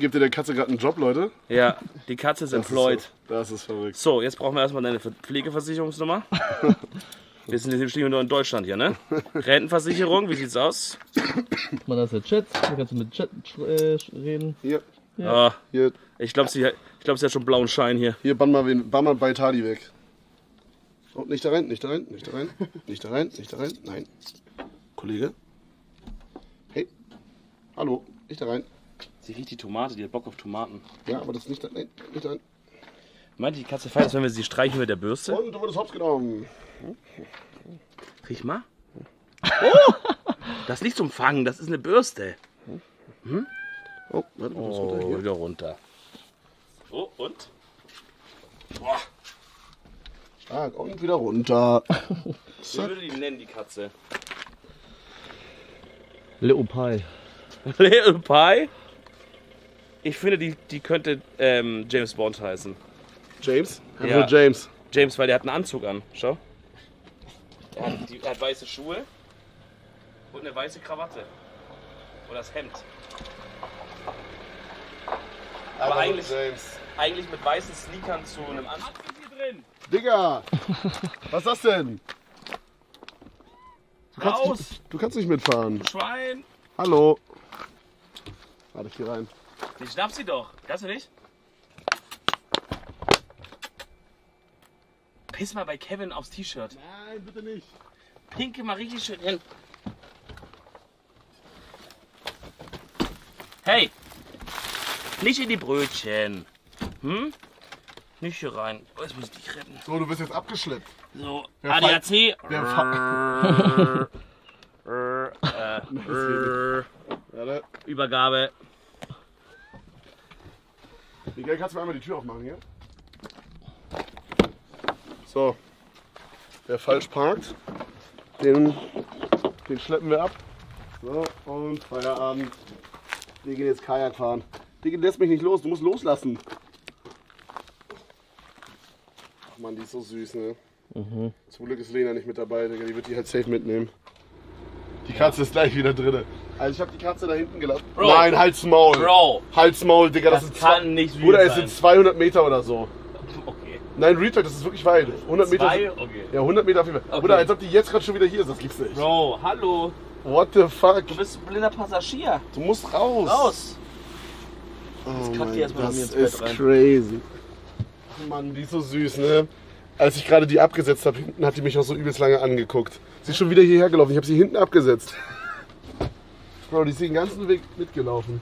gebt ihr der Katze gerade einen Job, Leute? Ja, die Katze ist Das employed. Ist so, das ist verrückt. So, jetzt brauchen wir erstmal deine Ver- Pflegeversicherungsnummer. Wir sind jetzt wir nur in Deutschland hier, ne? Rentenversicherung, wie sieht's aus? Man das ist der Chat, da kannst du mit Chat äh, reden. Hier, Ah, hier, ich glaube, sie, ich glaub, sie hat schon blauen Schein hier. hier, bann mal, wen, bann mal bei Tali weg. Oh, nicht da rein, nicht da rein, nicht da rein, nicht da rein, nicht da rein, nein. Kollege? Hey, hallo, nicht da rein. Sie riecht die Tomate, die hat Bock auf Tomaten. Ja, aber das ist nicht da, nein, nicht da rein. Meint die Katze feiert es, wenn wir sie streichen mit der Bürste? Und du wurdest hops genommen. Riech mal. Oh! Das ist nicht zum Fangen, das ist eine Bürste. Oh, warte, du bist Oh, runter hier. wieder runter. Oh, und? Stark, und wieder runter. Wie würde die nennen, die Katze? Leopai. Little Pie? Ich finde, die, die könnte ähm, James Bond heißen. James? Ja. Ja. James. James, weil der hat einen Anzug an. Schau. Er hat, die, er hat weiße Schuhe und eine weiße Krawatte. Oder das Hemd. Aber eigentlich, James. eigentlich mit weißen Sneakern zu einem Anzug. Was ist hier drin? Digga! Was ist das denn? Du kannst, Raus! nicht, du kannst nicht mitfahren. Schwein! Hallo. Warte, ich geh rein. Ich schnapp sie doch. Kannst du nicht? Piss mal bei Kevin aufs T-Shirt. Nein, bitte nicht. Pinke mal richtig schön hin. Hey! Nicht in die Brötchen. Hm? Nicht hier rein. Oh, jetzt muss ich dich retten. So, du wirst jetzt abgeschleppt. So, Wer ADAC. Der Fa äh, äh. Übergabe. Miguel, kannst du mir einmal die Tür aufmachen hier? So. Wer falsch parkt, den, den schleppen wir ab. So, und Feierabend. Wir gehen jetzt Kajak fahren. Digga, lässt mich nicht los, du musst loslassen. Ach man, die ist so süß, ne? Zum Glück ist Lena nicht mit dabei, Digga. Die wird die halt safe mitnehmen. Die Katze ist gleich wieder drin. Also ich habe die Katze da hinten gelassen. Bro. Nein, halt's Maul. Bro, Halt's Maul, Digga. Das, das ist kann nicht süß Bruder, es sein. sind 200 Meter oder so. Okay. Nein, Retalk, das ist wirklich weit. 100 Meter. Zwei? Okay. Ja, 100 Meter auf jeden Fall. Okay. Bruder, als ob die jetzt gerade schon wieder hier ist. Das gibt's nicht. Bro, hallo. What the fuck? Du bist ein blinder Passagier. Du musst raus. Raus. Oh kackt mein die erstmal das bei mir ins Bett ist rein. crazy. Ach Mann, die ist so süß, ne? Als ich gerade die abgesetzt habe, hinten hat die mich auch so übelst lange angeguckt. Sie ist schon wieder hierher gelaufen. Ich habe sie hinten abgesetzt. Bro, die ist den ganzen Weg mitgelaufen.